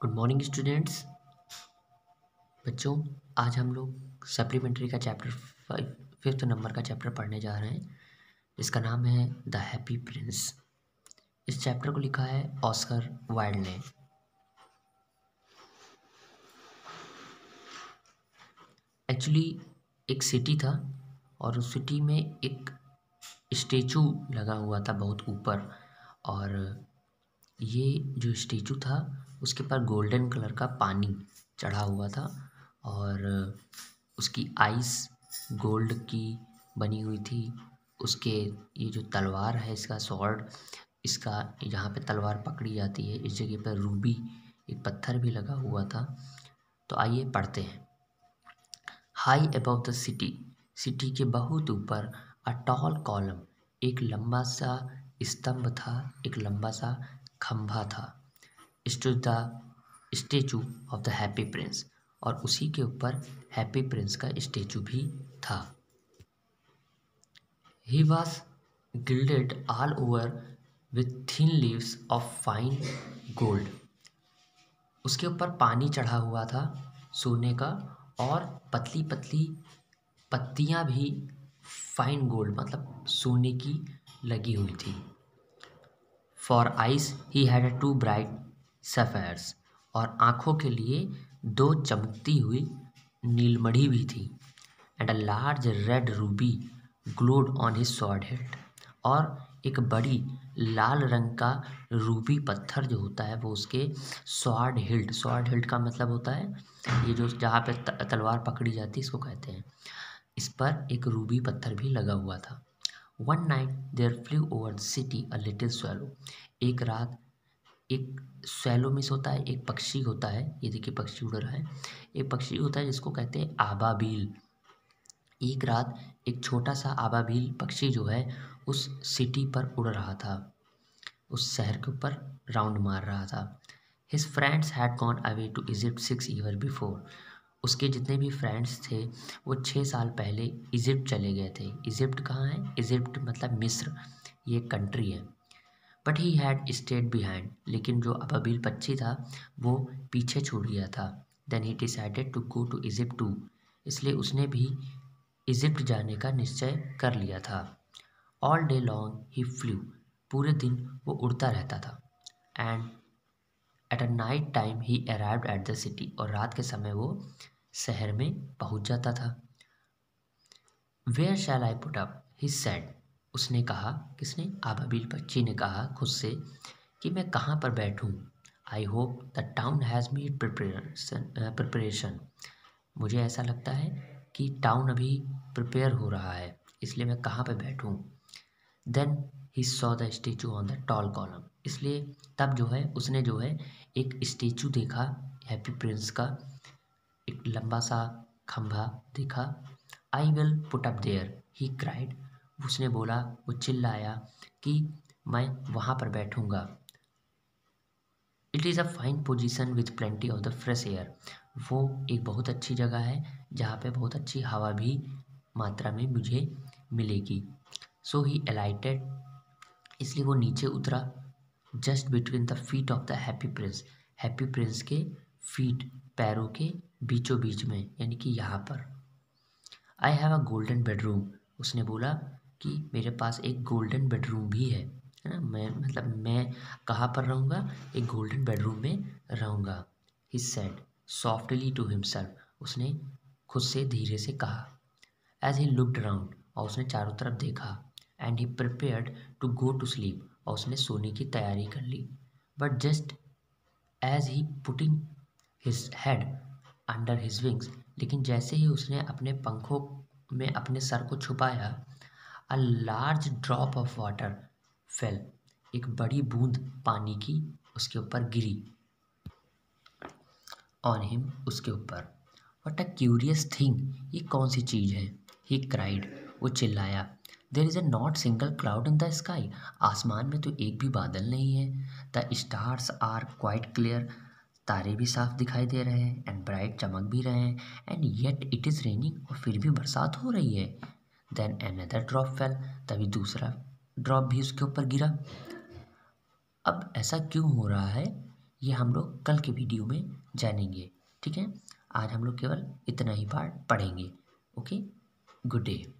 Good morning students बच्चों, आज हम लोग सप्लीमेंट्री का चैप्टर फिफ्थ नंबर का चैप्टर पढ़ने जा रहे हैं। इसका नाम है द हैप्पी प्रिंस इस चैप्टर को लिखा है ऑस्कर वाइल्ड ने। एक्चुअली एक सिटी था और उस सिटी में एक स्टेचू लगा हुआ था बहुत ऊपर और ये जो स्टेचू था उसके ऊपर गोल्डन कलर का पानी चढ़ा हुआ था और उसकी आइस गोल्ड की बनी हुई थी। उसके ये जो तलवार है, इसका सॉर्ड इसका जहाँ पे तलवार पकड़ी जाती है। इस जगह पर रूबी, एक पत्थर भी लगा हुआ था। तो आइए पढ़ते हैं। High above the city city के बहुत ऊपर अ टॉल कॉलम एक लंबा सा स्तंभ था, एक लंबा सा खंभा था। Stood the statue of the happy prince और उसी के ऊपर हैप्पी प्रिंस का स्टेचू भी था। He was gilded all over with thin leaves of fine gold उसके ऊपर पानी चढ़ा हुआ था सोने का और पतली पतली पत्तियाँ भी फाइन गोल्ड मतलब सोने की लगी हुई थी। For eyes he had a two bright sapphires और आँखों के लिए दो चमकती हुई नीलमढ़ी भी थी and a large red ruby glowed on his sword head और एक बड़ी लाल रंग का रूबी पत्थर जो होता है वो उसके स्वाड हिल्ड स्वाड हिल्ड का मतलब होता है ये जो जहाँ पे तलवार पकड़ी जाती है इसको कहते हैं। इस पर एक रूबी पत्थर भी लगा हुआ था। One night there flew over city a little swallow एक रात एक सैलोमिस होता है, एक पक्षी होता है, ये देखिए पक्षी उड़ रहा है। एक पक्षी होता है जिसको कहते हैं आबाबील एक रात एक छोटा सा आबाबील पक्षी जो है, उस सिटी पर उड़ रहा था। उस शहर के ऊपर राउंड मार रहा था। His friends had gone away to Egypt six year before उसके जितने भी फ्रेंड्स थे, वो छः साल पहले इजिप्ट चले गए थे। इजिप्ट कहाँ है? इजिप्ट मतलब मिस्र। ये कंट्री है। But he had stayed behind लेकिन जो अबाबिल पक्षी था, वो पीछे छूट गया था। Then he decided to go to Egypt too इसलिए उसने भी इजिप्ट जाने का निश्चय कर लिया था। All day long he flew पूरे दिन वो उड़ता रहता था। And at a night time he arrived at the city और रात के समय वो शहर में पहुँच जाता था। Where shall I put up he said उसने कहा, किसने? आबाबिल बच्ची ने कहा खुद से कि, मैं कहाँ पर बैठूँ? I hope the town has made preparation मुझे ऐसा लगता है कि टाउन अभी प्रिपेयर हो रहा है, इसलिए मैं कहाँ पर बैठूँ? Then he saw the statue on the tall column इसलिए तब जो है, उसने जो है, एक स्टेचू देखा हैप्पी प्रिंस का, एक लंबा सा खंभा देखा। I will put up there he cried उसने बोला, वो चिल्लाया कि मैं वहाँ पर बैठूँगा। It is a fine position with plenty of the fresh air वो एक बहुत अच्छी जगह है, जहाँ पे बहुत अच्छी हवा भी मात्रा में मुझे मिलेगी। सो ही एलाइटेड इसलिए वो नीचे उतरा just between the feet of the happy prince happy prince के फीट पैरों के बीचों बीच में, यानी कि यहाँ पर। I have a golden bedroom उसने बोला कि मेरे पास एक गोल्डन बेडरूम भी है है ना? मैं मतलब मैं कहाँ पर रहूँगा? एक गोल्डन बेडरूम में रहूँगा he said softly to himself उसने खुद से धीरे से कहा। एज ही लुकड अराउंड और उसने चारों तरफ़ देखा and he prepared to go to sleep और उसने सोने की तैयारी कर ली। But just as he putting his head under his wings लेकिन जैसे ही उसने अपने पंखों में अपने सर को छुपाया a large drop of water fell एक बड़ी बूंद पानी की उसके ऊपर गिरी ऑन हिम उसके ऊपर। वट अ क्यूरियस थिंग ये कौन सी चीज़ है? ही क्राइड वो चिल्लाया। There is a not single cloud in the sky आसमान में तो एक भी बादल नहीं है। The stars are quite clear तारे भी साफ़ दिखाई दे रहे हैं एंड ब्राइट चमक भी रहे हैं। And yet it is raining और फिर भी बरसात हो रही है। देन अनदर ड्रॉप फेल तभी दूसरा ड्रॉप भी उसके ऊपर गिरा। अब ऐसा क्यों हो रहा है? ये हम लोग कल के वीडियो में जानेंगे। ठीक है? आज हम लोग केवल इतना ही पार्ट पढ़ेंगे। Okay good day